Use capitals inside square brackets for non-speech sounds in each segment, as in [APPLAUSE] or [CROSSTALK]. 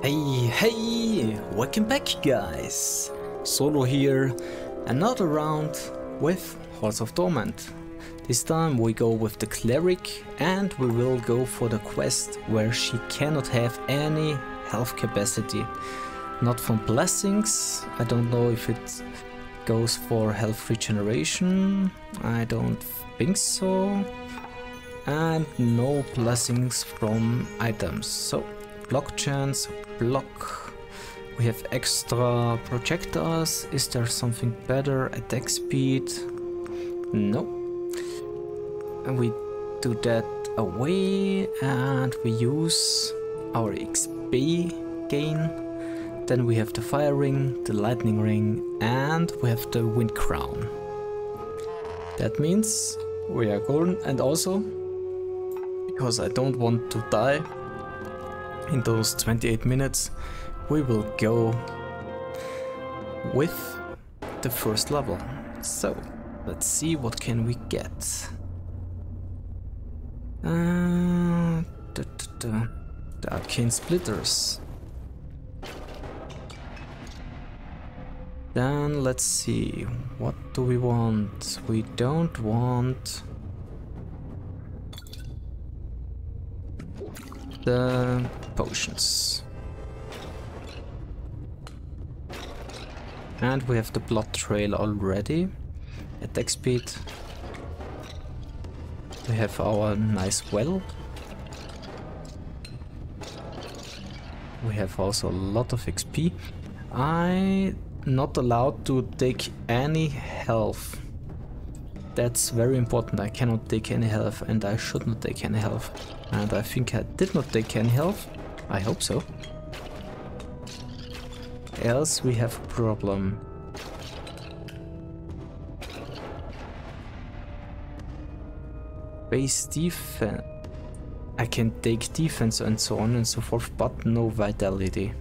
Hey, hey, welcome back guys! Solo here, another round with Halls of Torment. This time we go with the Cleric and we will go for the quest where she cannot have any health capacity. Not from blessings, I don't know if it goes for health regeneration, I don't think so. And no blessings from items, so block chance, block. We have extra projectors. Is there something better? Attack speed? No. And we do that away and we use our XP gain. Then we have the fire ring, the lightning ring and we have the wind crown. That means we are golden and also because I don't want to die in those 28 minutes we will go with the first level. So, let's see what can we get. Uh, da, da, da. The arcane splitters. Then let's see, what do we want? We don't want the potions. And we have the blood trail already. Attack speed. We have our nice well. We have also a lot of XP. I not allowed to take any health. That's very important. I cannot take any health and I should not take any health. And I think I did not take any health. I hope so. Else we have a problem. Base defense. I can take defense and so on and so forth, but no vitality.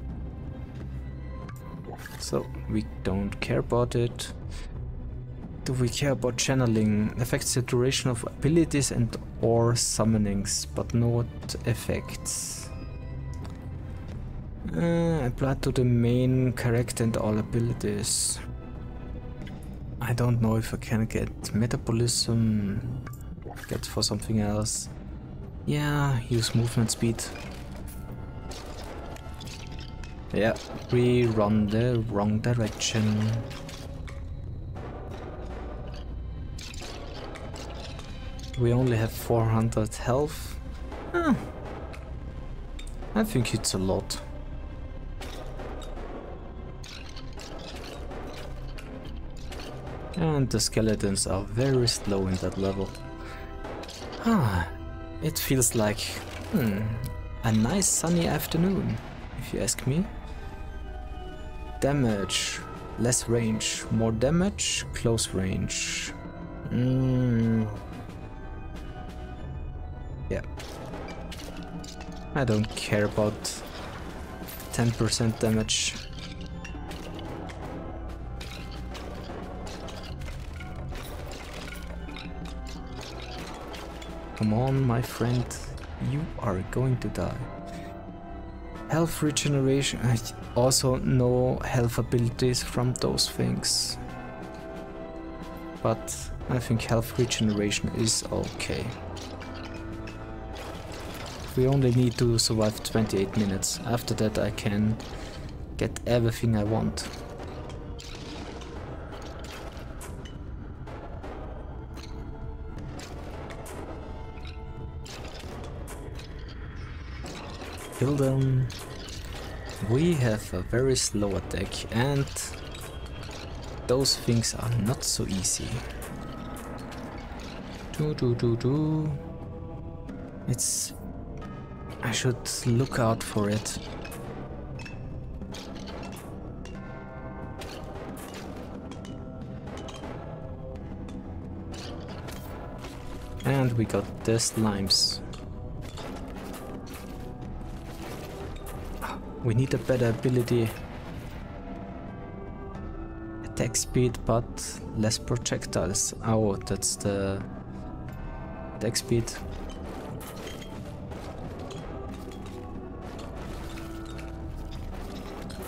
So we don't care about it. Do we care about channeling? Affects the duration of abilities and or summonings, but not effects. Uh, applied to the main character and all abilities. I don't know if I can get metabolism, get for something else. Yeah, use movement speed. Yeah, we run the wrong direction. We only have 400 health. I think it's a lot. And the skeletons are very slow in that level. Ah, it feels like hmm, a nice sunny afternoon, if you ask me. Damage, less range, more damage, close range. Mm. I don't care about 10% damage. Come on, my friend. You are going to die. Health regeneration. I also no health abilities from those things. But I think health regeneration is okay. We only need to survive 28 minutes. After that I can get everything I want. Kill them. We have a very slow attack and those things are not so easy. Do do do do. It's... I should look out for it. And we got the slimes. Ah, we need a better ability. Attack speed, but less projectiles. Oh, that's the attack speed.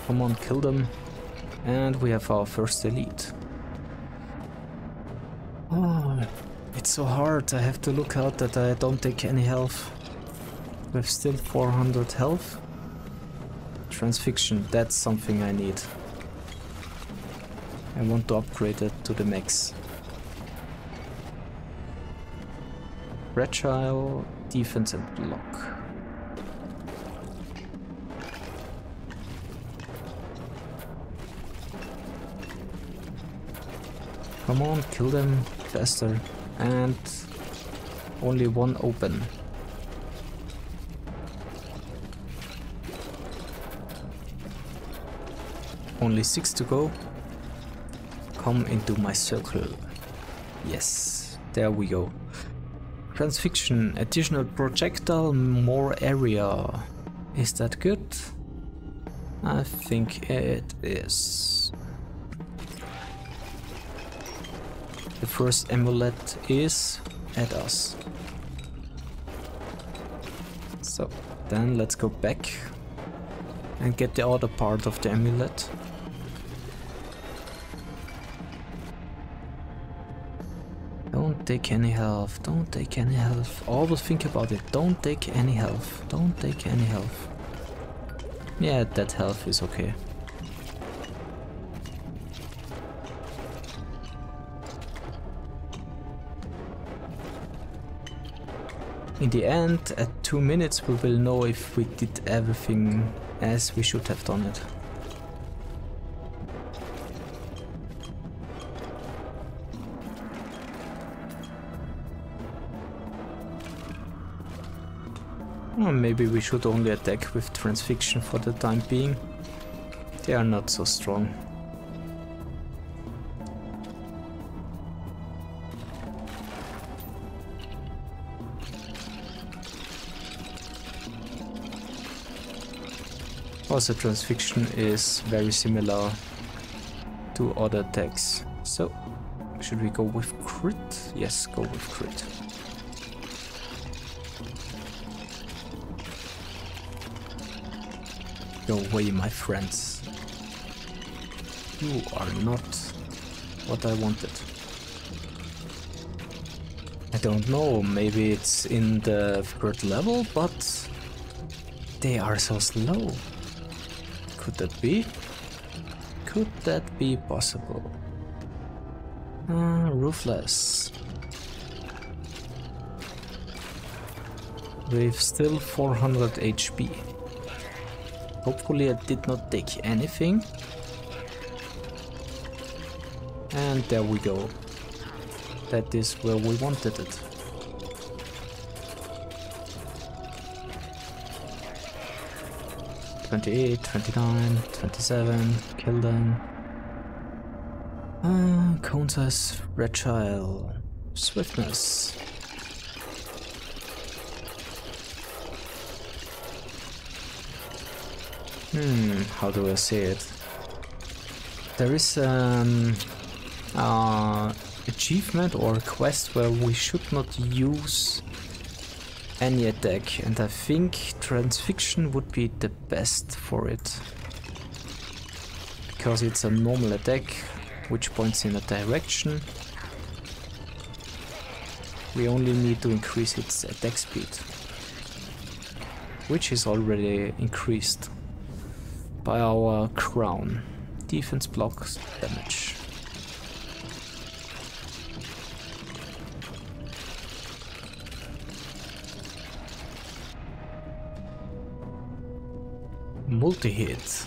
Come on, kill them. And we have our first elite. Oh, it's so hard. I have to look out that I don't take any health. We have still 400 health. Transfixion, that's something I need. I want to upgrade it to the max. Fragile, defense and block. Come on, kill them faster. And only one open. Only six to go. Come into my circle. Yes, there we go. Transfixion, additional projectile, more area. Is that good? I think it is. The first amulet is at us. So, then let's go back and get the other part of the amulet. Don't take any health, don't take any health. Always think about it, don't take any health, don't take any health. Yeah, that health is okay. In the end, at 2 minutes we will know if we did everything as we should have done it. Or maybe we should only attack with transfixion for the time being. They are not so strong. Also transfixion is very similar to other attacks. So, should we go with crit? Yes, go with crit. Go away, my friends. You are not what I wanted. I don't know, maybe it's in the third level, but they are so slow. Could that be? Could that be possible? Uh, ruthless. We've still 400 HP. Hopefully I did not take anything. And there we go. That is where we wanted it. 28, 29, 27, kill them. Uh, counters, fragile, swiftness. Hmm, how do I say it? There is um, uh, achievement or quest where we should not use any attack and I think Transfixion would be the best for it. Because it's a normal attack which points in a direction. We only need to increase its attack speed. Which is already increased by our crown. Defense blocks damage. Multi-hit.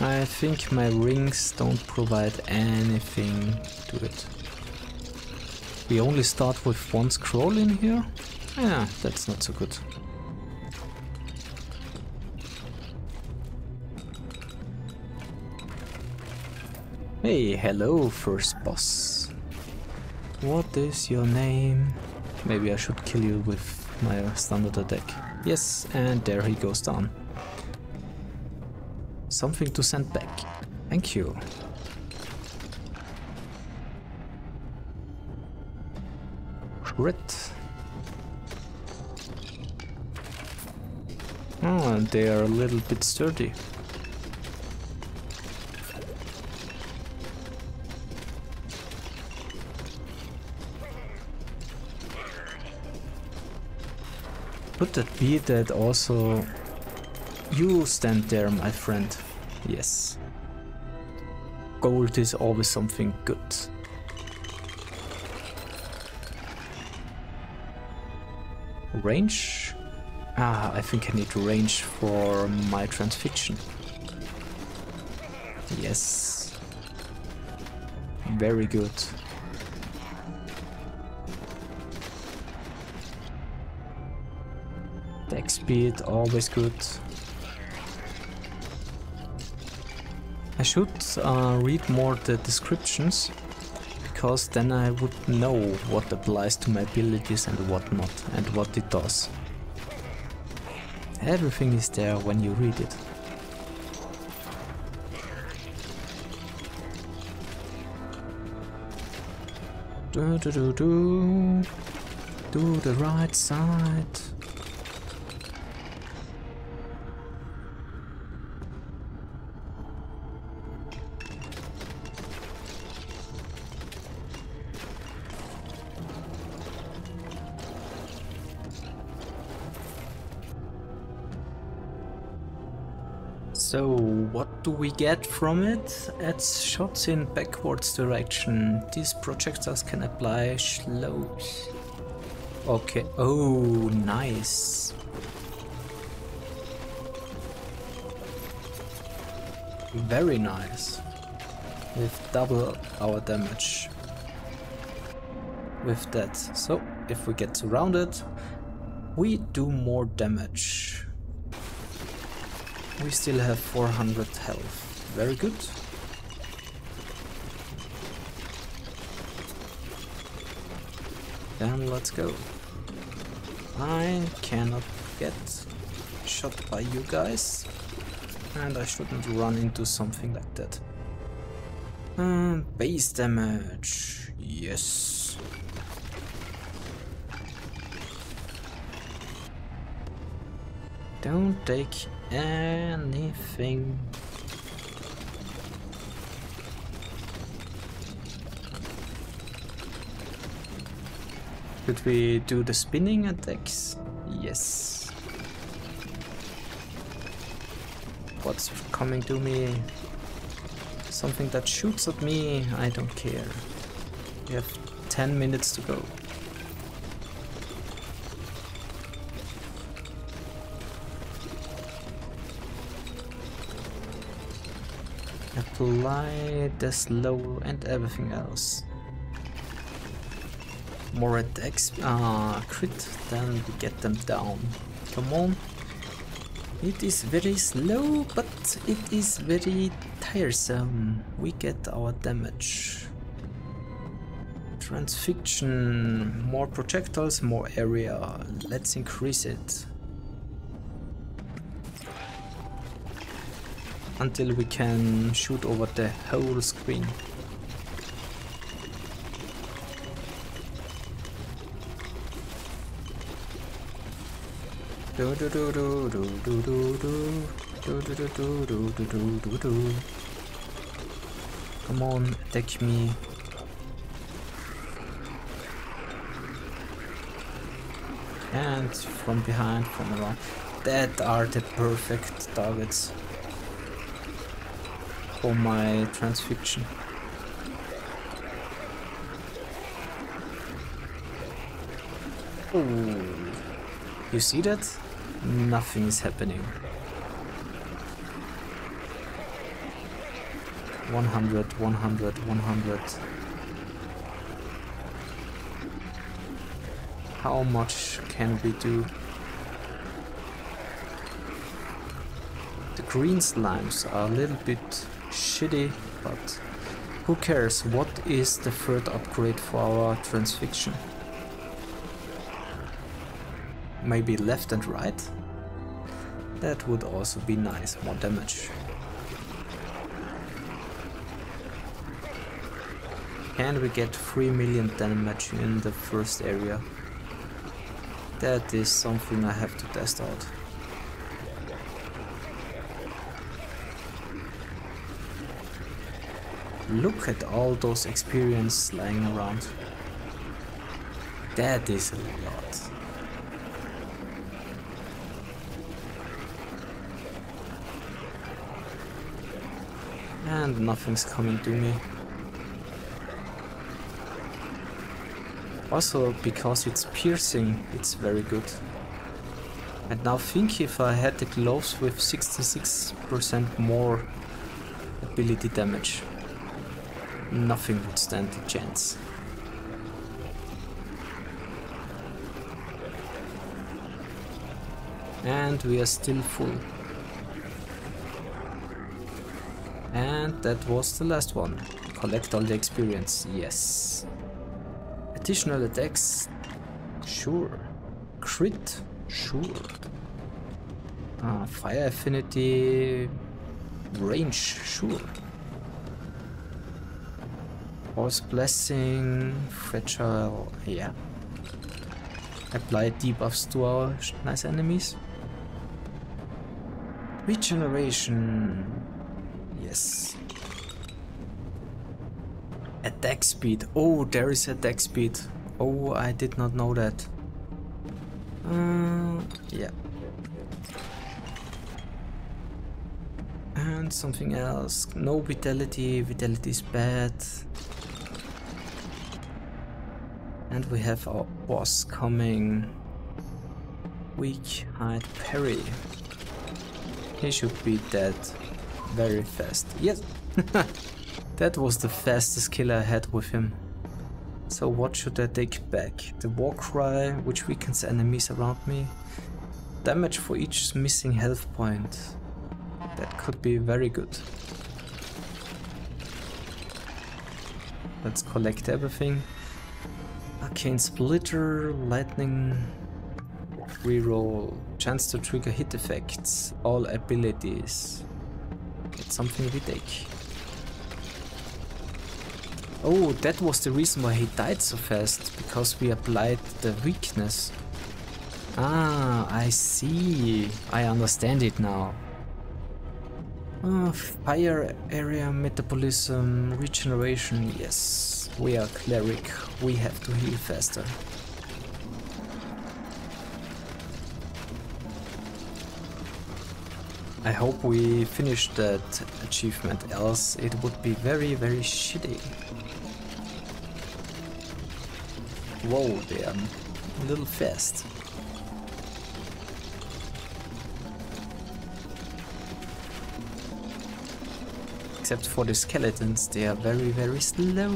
I think my rings don't provide anything to it. We only start with one scroll in here? Yeah, that's not so good. Hey, hello, first boss. What is your name? Maybe I should kill you with my standard attack. Yes, and there he goes down. Something to send back. Thank you. Crit. Oh, they are a little bit sturdy. Could that be that also you stand there, my friend? Yes. Gold is always something good. Range? Ah, I think I need range for my transfixion. Yes. Very good. Speed, always good. I should uh, read more the descriptions, because then I would know what applies to my abilities and what not, and what it does. Everything is there when you read it. Do do do do. Do the right side. Do we get from it? It's shots in backwards direction. These projectiles can apply slows. Okay. Oh, nice. Very nice. With double our damage. With that. So, if we get surrounded, we do more damage. We still have 400 health. Very good. Then let's go. I cannot get shot by you guys. And I shouldn't run into something like that. Um, base damage. Yes. Don't take anything. Could we do the spinning attacks? Yes. What's coming to me? Something that shoots at me? I don't care. We have 10 minutes to go. The slow and everything else. More attacks, ah, crit, then we get them down. Come on. It is very slow, but it is very tiresome. We get our damage. Transfixion, more projectiles, more area. Let's increase it. Until we can shoot over the whole screen. Do do do do do do do do do do do do do do do Come on, attack me. And from behind, from around. That are the perfect targets for my transfixion. You see that? Nothing is happening. 100, 100, 100. How much can we do? The green slimes are a little bit shitty, but who cares? What is the third upgrade for our transfixion? Maybe left and right? That would also be nice, more damage. And we get 3 million damage in the first area. That is something I have to test out. Look at all those experience lying around. That is a lot. And nothing's coming to me. Also, because it's piercing, it's very good. And now think if I had the gloves with 66% more ability damage. Nothing would stand a chance. And we are still full. And that was the last one. Collect all the experience, yes. Additional attacks, sure. Crit, sure. Uh, fire affinity, range, sure. Force blessing, fragile, yeah. Apply debuffs to our nice enemies. Regeneration, yes. Attack speed, oh there is attack speed. Oh, I did not know that. Uh, yeah. And something else. No vitality. Vitality is bad. And we have our boss coming. Weak hide Perry. He should be dead very fast. Yes! [LAUGHS] that was the fastest kill I had with him. So what should I take back? The war cry, which weakens enemies around me. Damage for each missing health point. That could be very good. Let's collect everything. Arcane Splitter, Lightning, Reroll, chance to trigger hit effects, all abilities. It's something we take. Oh, that was the reason why he died so fast, because we applied the weakness. Ah, I see. I understand it now. Uh, fire area metabolism, regeneration, yes. We are cleric, we have to heal faster. I hope we finish that achievement, else it would be very, very shitty. Whoa, they are a little fast. Except for the skeletons, they are very, very slow.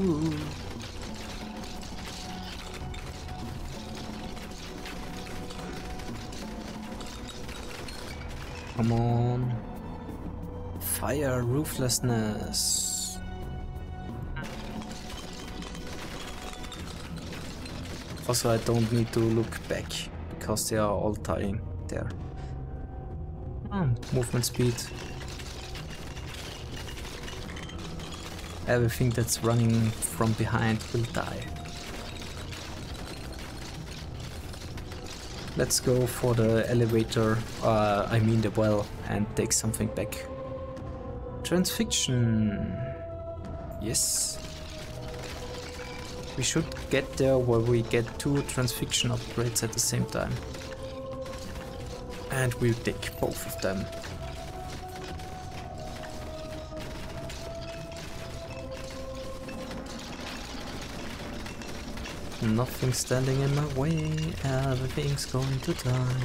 Come on. Fire ruthlessness. Also, I don't need to look back because they are all dying there. Oh, movement speed. Everything that's running from behind will die. Let's go for the elevator, uh, I mean the well, and take something back. Transfixion. Yes. We should get there where we get two transfixion upgrades at the same time. And we'll take both of them. Nothing standing in my way, everything's going to die.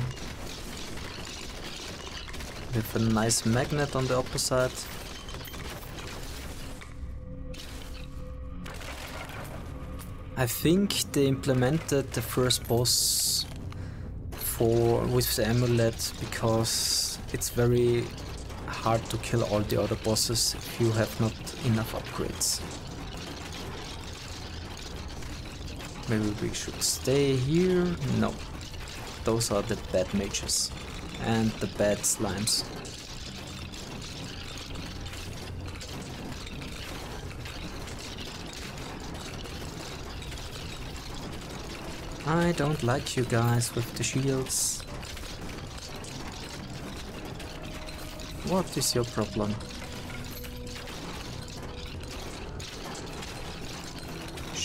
With a nice magnet on the opposite. I think they implemented the first boss for with the amulet because it's very hard to kill all the other bosses if you have not enough upgrades. Maybe we should stay here? No. Those are the bad mages. And the bad slimes. I don't like you guys with the shields. What is your problem?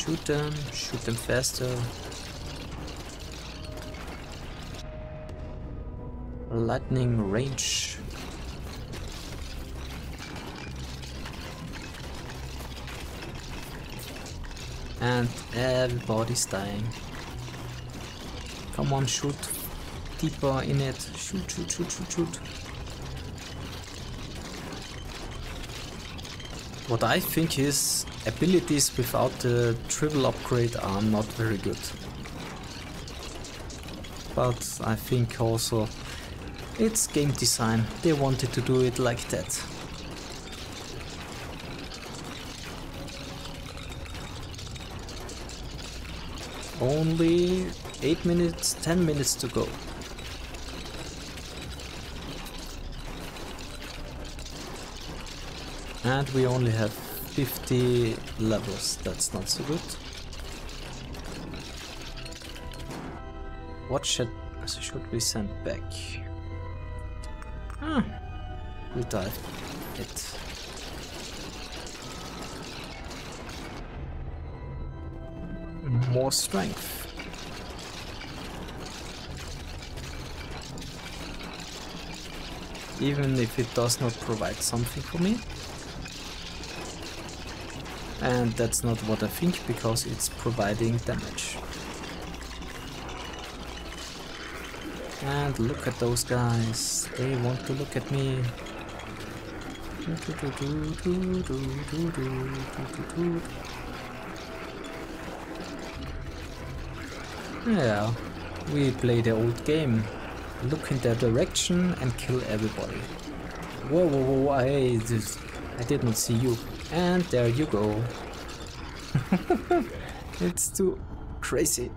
Shoot them, shoot them faster. Lightning range. And everybody's dying. Come on, shoot deeper in it. Shoot, shoot, shoot, shoot, shoot. What I think is abilities without the triple upgrade are not very good. But I think also it's game design. They wanted to do it like that. Only 8 minutes, 10 minutes to go. And we only have 50 levels, that's not so good. What should, should we send back? Hmm. We dive it. More strength. Even if it does not provide something for me and that's not what I think because it's providing damage. And look at those guys, they want to look at me. Yeah, we play the old game. Look in their direction and kill everybody. Whoa, whoa, whoa, I, I did not see you. And there you go. [LAUGHS] it's too crazy.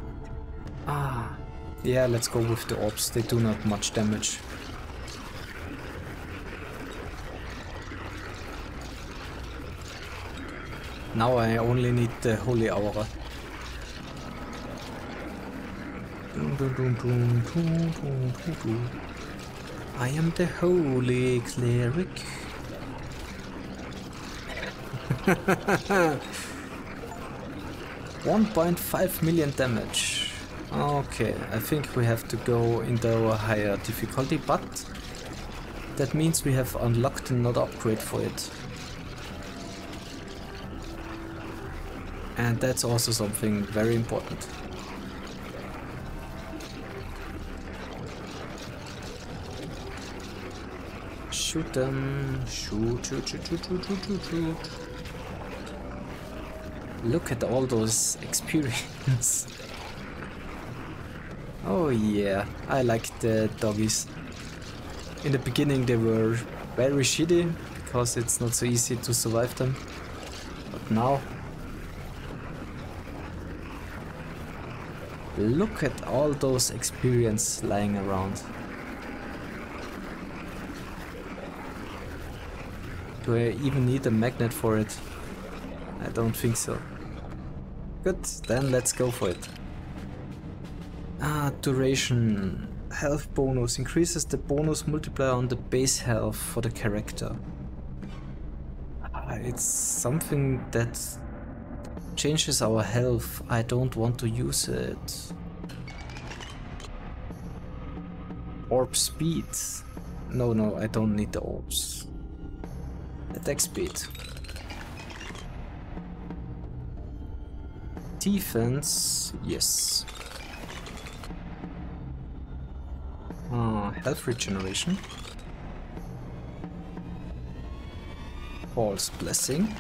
Ah, yeah, let's go with the orbs. They do not much damage. Now I only need the Holy Aura. I am the Holy Cleric. [LAUGHS] 1.5 million damage. Okay, I think we have to go into a higher difficulty, but that means we have unlocked another upgrade for it. And that's also something very important. Shoot them. Shoot, shoot, shoot, shoot, shoot, shoot, shoot. Look at all those experience. oh yeah, I like the doggies. In the beginning they were very shitty, because it's not so easy to survive them. But now... Look at all those experience lying around. Do I even need a magnet for it? I don't think so. Good, then let's go for it. Ah, duration. Health bonus increases the bonus multiplier on the base health for the character. Ah, it's something that changes our health. I don't want to use it. Orb speed. No, no, I don't need the orbs. Attack speed. Defense, yes. Uh, health regeneration. False blessing.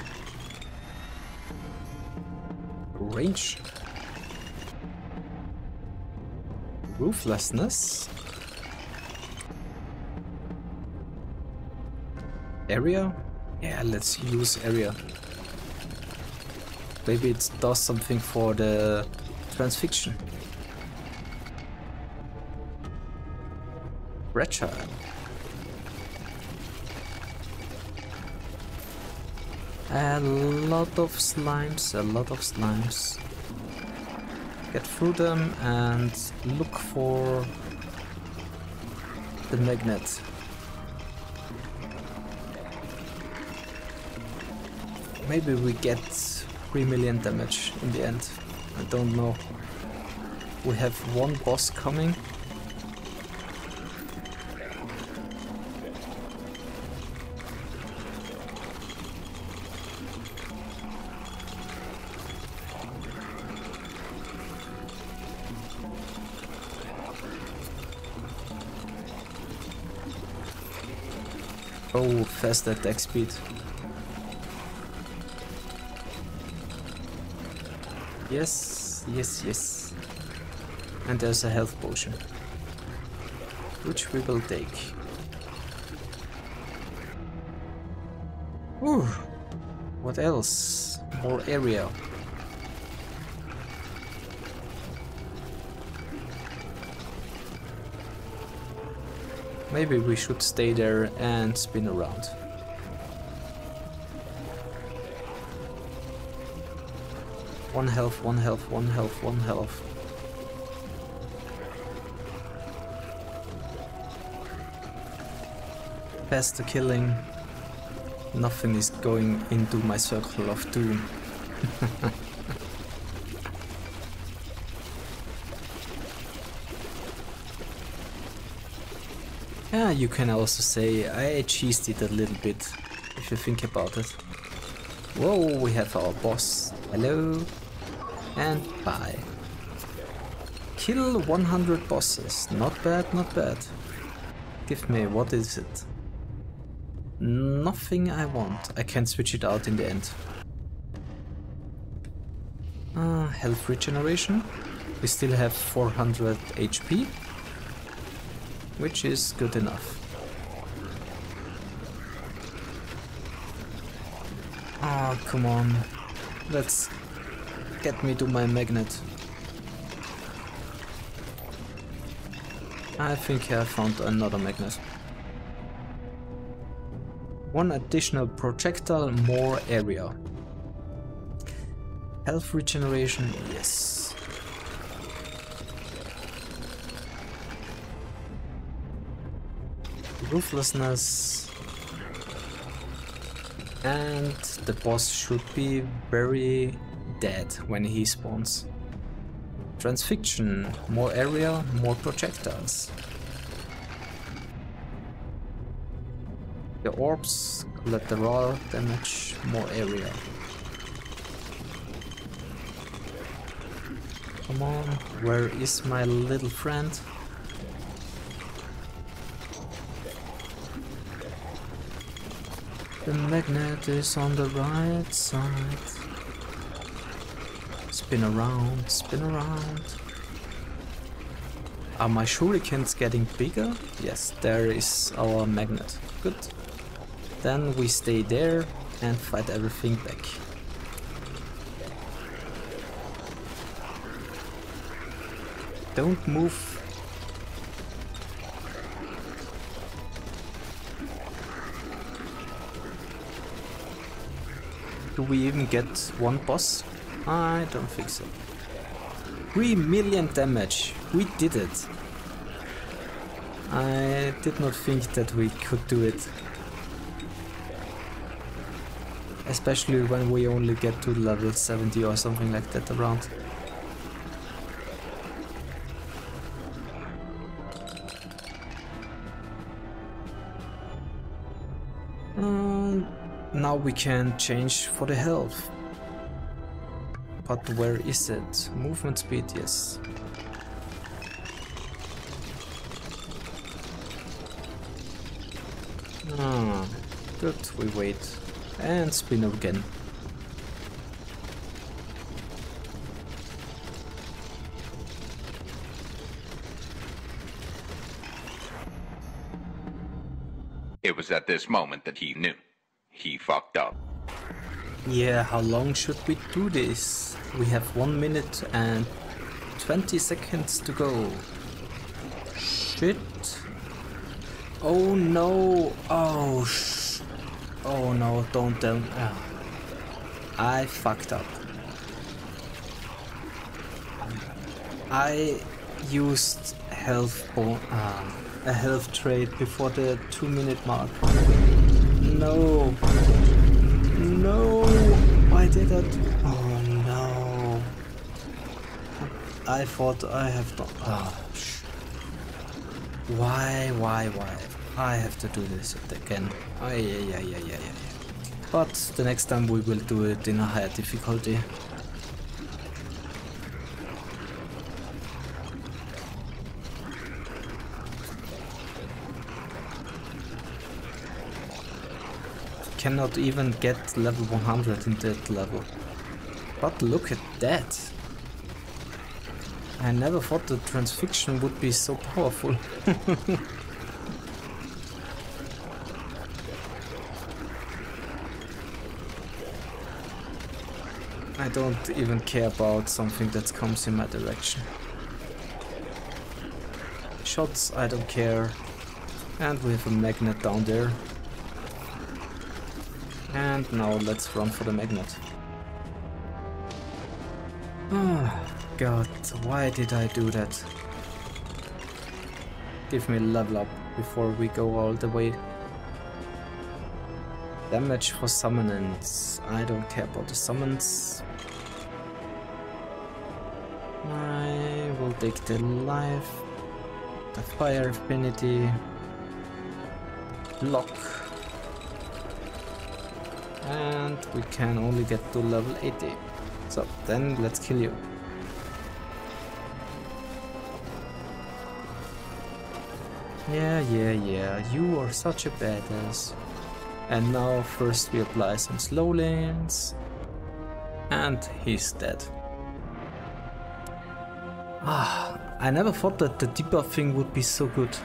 Range. Ruthlessness. Area? Yeah, let's use area. Maybe it does something for the transfixion. Fragile. A lot of slimes, a lot of slimes. Get through them and look for the magnet. Maybe we get 3 million damage in the end. I don't know. We have one boss coming. Oh, fast attack speed. Yes, yes, yes. And there's a health potion. Which we will take. Ooh. What else? More area. Maybe we should stay there and spin around. One health, one health, one health, one health. Past the killing, nothing is going into my circle of doom. [LAUGHS] yeah, you can also say I cheesed it a little bit, if you think about it. Whoa, we have our boss. Hello and bye. Kill 100 bosses. Not bad, not bad. Give me, what is it? Nothing I want. I can switch it out in the end. Uh, health regeneration. We still have 400 HP. Which is good enough. Oh, come on. Let's get me to my magnet. I think I found another magnet. One additional projectile, more area. Health regeneration, yes. Ruthlessness. And the boss should be very dead when he spawns. Transfixion, more area, more projectiles. The orbs, collateral damage, more area. Come on, where is my little friend? The magnet is on the right side. Spin around, spin around. Are my shurikens getting bigger? Yes, there is our magnet. Good. Then we stay there and fight everything back. Don't move. Do we even get one boss? I don't think so. 3 million damage. We did it. I did not think that we could do it. Especially when we only get to level 70 or something like that around. Um, now we can change for the health. But where is it? Movement speed, yes. Ah, good, we wait. And spin again. It was at this moment that he knew. He fucked up. Yeah, how long should we do this? We have 1 minute and 20 seconds to go. Shit. Oh no. Oh sh. Oh no, don't tell me. Oh. I fucked up. I used health uh, a health trade before the 2 minute mark. No. No! I did it. Oh no. I thought I have to. Oh, why, why, why? I have to do this again. Oh, yeah, yeah, yeah, yeah, yeah. But the next time we will do it in a higher difficulty. Cannot even get level 100 in that level. But look at that! I never thought the transfixion would be so powerful. [LAUGHS] I don't even care about something that comes in my direction. Shots, I don't care. And we have a magnet down there. And now let's run for the magnet. Oh god, why did I do that? Give me level up before we go all the way. Damage for summons. I don't care about the summons. I will take the life, the fire affinity, block, and we can only get to level 80. So then let's kill you. Yeah, yeah, yeah, you are such a badass. And now first we apply some slow lanes. And he's dead. Ah, I never thought that the debuffing would be so good.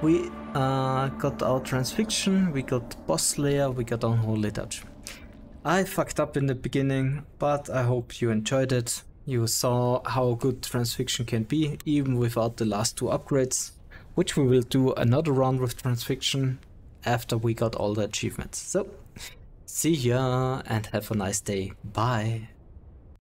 We uh, got our transfixion, we got boss layer, we got unholy touch. I fucked up in the beginning, but I hope you enjoyed it. You saw how good transfixion can be, even without the last two upgrades which we will do another round with transfixion after we got all the achievements. So, see ya and have a nice day. Bye.